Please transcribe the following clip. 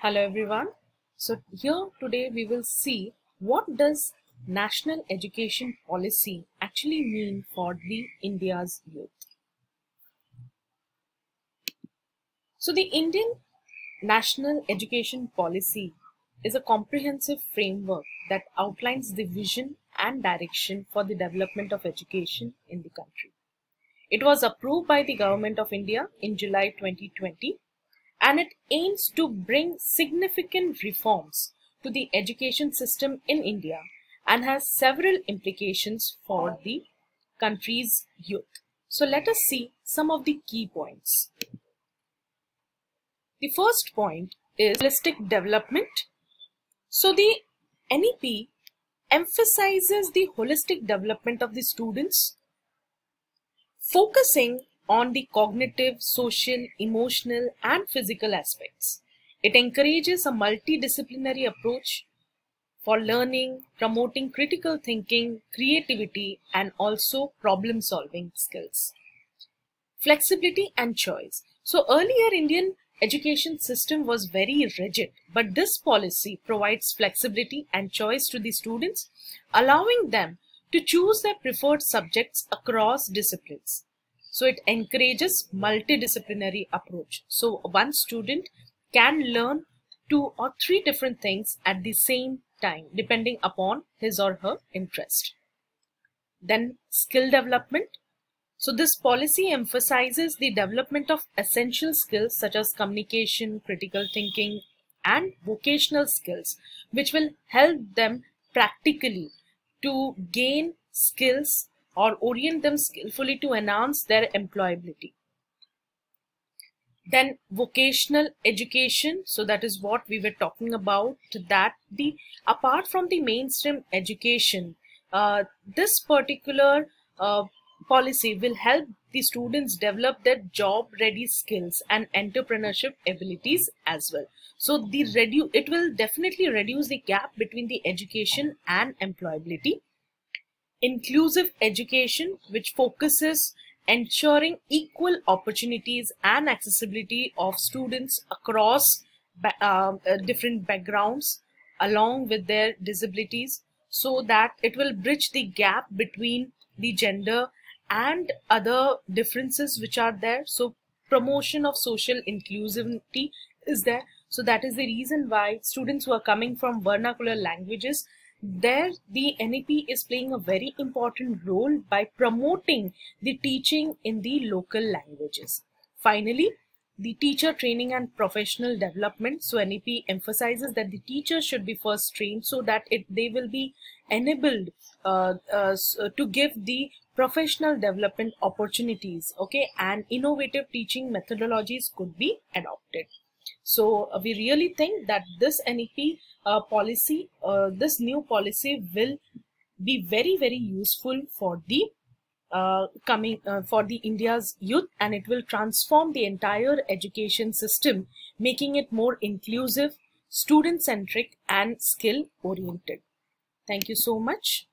Hello everyone. So here today we will see what does national education policy actually mean for the India's youth. So the Indian national education policy is a comprehensive framework that outlines the vision and direction for the development of education in the country. It was approved by the Government of India in July 2020 and it aims to bring significant reforms to the education system in India and has several implications for the country's youth. So let us see some of the key points. The first point is holistic development. So the NEP emphasizes the holistic development of the students, focusing on the cognitive, social, emotional, and physical aspects. It encourages a multidisciplinary approach for learning, promoting critical thinking, creativity, and also problem solving skills. Flexibility and choice. So earlier Indian education system was very rigid, but this policy provides flexibility and choice to the students, allowing them to choose their preferred subjects across disciplines. So it encourages multidisciplinary approach. So one student can learn two or three different things at the same time depending upon his or her interest. Then skill development. So this policy emphasizes the development of essential skills such as communication, critical thinking and vocational skills which will help them practically to gain skills or orient them skillfully to enhance their employability. Then vocational education. So that is what we were talking about that the apart from the mainstream education, uh, this particular uh, policy will help the students develop their job ready skills and entrepreneurship abilities as well. So the redu it will definitely reduce the gap between the education and employability inclusive education which focuses ensuring equal opportunities and accessibility of students across uh, different backgrounds along with their disabilities so that it will bridge the gap between the gender and other differences which are there. So promotion of social inclusivity is there. So that is the reason why students who are coming from vernacular languages there the NEP is playing a very important role by promoting the teaching in the local languages. Finally, the teacher training and professional development. So NEP emphasizes that the teachers should be first trained so that it, they will be enabled uh, uh, to give the professional development opportunities okay and innovative teaching methodologies could be adopted so uh, we really think that this NEP uh, policy, uh, this new policy will be very, very useful for the uh, coming uh, for the India's youth and it will transform the entire education system, making it more inclusive, student centric and skill oriented. Thank you so much.